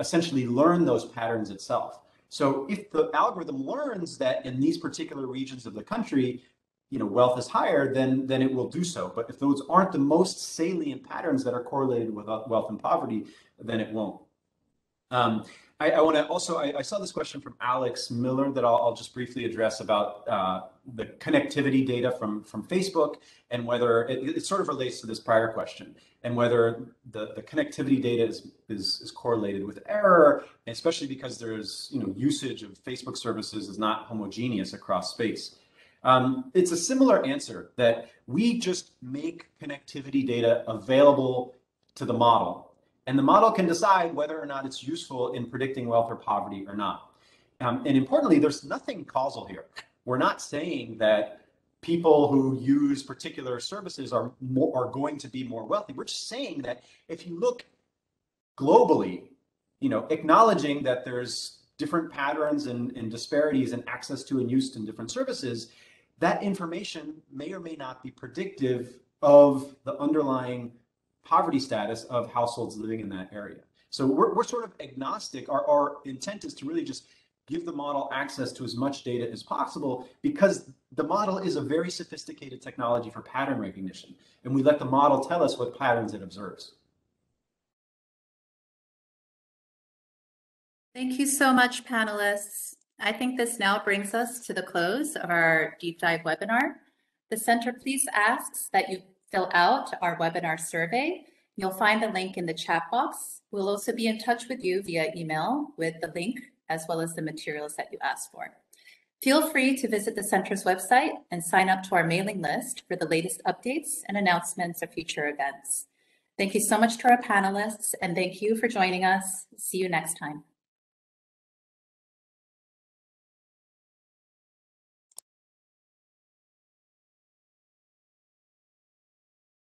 essentially learn those patterns itself. So if the algorithm learns that in these particular regions of the country, you know, wealth is higher, then then it will do so. But if those aren't the most salient patterns that are correlated with wealth and poverty, then it won't. Um, I, I want to also, I, I, saw this question from Alex Miller that I'll, I'll just briefly address about uh, the connectivity data from, from Facebook and whether it, it, sort of relates to this prior question and whether the, the connectivity data is, is, is correlated with error, especially because there's, you know, usage of Facebook services is not homogeneous across space. Um, it's a similar answer that we just make connectivity data available to the model and the model can decide whether or not it's useful in predicting wealth or poverty or not. Um, and importantly, there's nothing causal here. We're not saying that people who use particular services are more, are going to be more wealthy. We're just saying that if you look globally, you know, acknowledging that there's different patterns and, and disparities in access to and use in different services, that information may or may not be predictive of the underlying poverty status of households living in that area. So we're, we're sort of agnostic. Our, our intent is to really just give the model access to as much data as possible because the model is a very sophisticated technology for pattern recognition. And we let the model tell us what patterns it observes. Thank you so much, panelists. I think this now brings us to the close of our deep dive webinar. The center please asks that you fill out our webinar survey. You'll find the link in the chat box. We'll also be in touch with you via email with the link as well as the materials that you asked for. Feel free to visit the center's website and sign up to our mailing list for the latest updates and announcements of future events. Thank you so much to our panelists and thank you for joining us. See you next time.